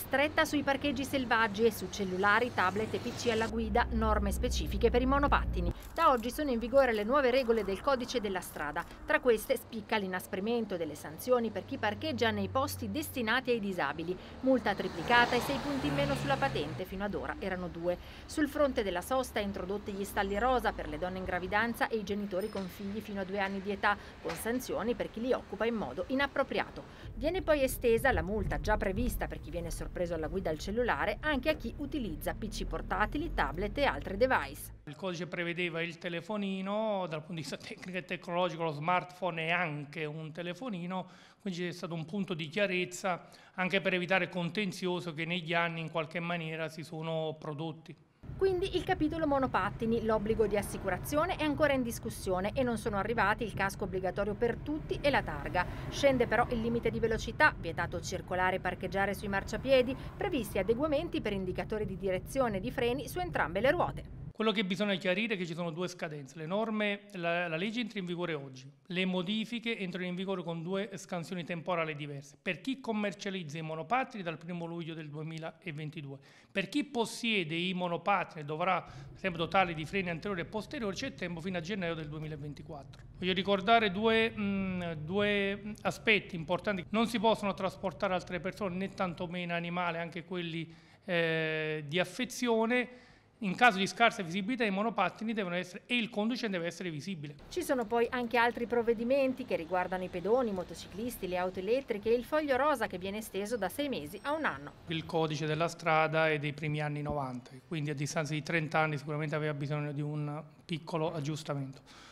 Stretta sui parcheggi selvaggi e su cellulari, tablet e PC alla guida, norme specifiche per i monopattini. Da oggi sono in vigore le nuove regole del codice della strada. Tra queste spicca l'inasprimento delle sanzioni per chi parcheggia nei posti destinati ai disabili. Multa triplicata e 6 punti in meno sulla patente, fino ad ora erano due. Sul fronte della sosta introdotti gli stalli rosa per le donne in gravidanza e i genitori con figli fino a due anni di età, con sanzioni per chi li occupa in modo inappropriato. Viene poi estesa la multa già prevista per chi viene sorpreso preso alla guida al cellulare anche a chi utilizza PC portatili, tablet e altri device. Il codice prevedeva il telefonino, dal punto di vista tecnico e tecnologico lo smartphone è anche un telefonino, quindi c'è stato un punto di chiarezza anche per evitare contenzioso che negli anni in qualche maniera si sono prodotti. Quindi il capitolo monopattini, l'obbligo di assicurazione è ancora in discussione e non sono arrivati il casco obbligatorio per tutti e la targa. Scende però il limite di velocità, vietato circolare e parcheggiare sui marciapiedi, previsti adeguamenti per indicatori di direzione e di freni su entrambe le ruote. Quello che bisogna chiarire è che ci sono due scadenze. Le norme, la, la, legge entra in vigore oggi, le modifiche entrano in vigore con due scansioni temporali diverse. Per chi commercializza i monopattini dal 1 luglio del 2022, per chi possiede i monopattini e dovrà sempre dotarli di freni anteriori e posteriori c'è tempo fino a gennaio del 2024. Voglio ricordare due, mh, due aspetti importanti. Non si possono trasportare altre persone né tantomeno animali, anche quelli eh, di affezione in caso di scarsa visibilità i monopattini devono essere e il conducente deve essere visibile. Ci sono poi anche altri provvedimenti che riguardano i pedoni, i motociclisti, le auto elettriche e il foglio rosa che viene esteso da sei mesi a un anno. Il codice della strada è dei primi anni 90, quindi a distanza di 30 anni sicuramente aveva bisogno di un piccolo aggiustamento.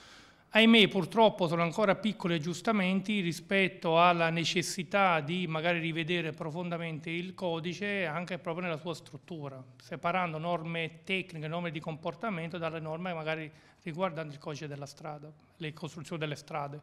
Ahimè, purtroppo sono ancora piccoli aggiustamenti rispetto alla necessità di magari rivedere profondamente il codice anche proprio nella sua struttura, separando norme tecniche, norme di comportamento dalle norme magari riguardanti il codice della strada, le costruzioni delle strade.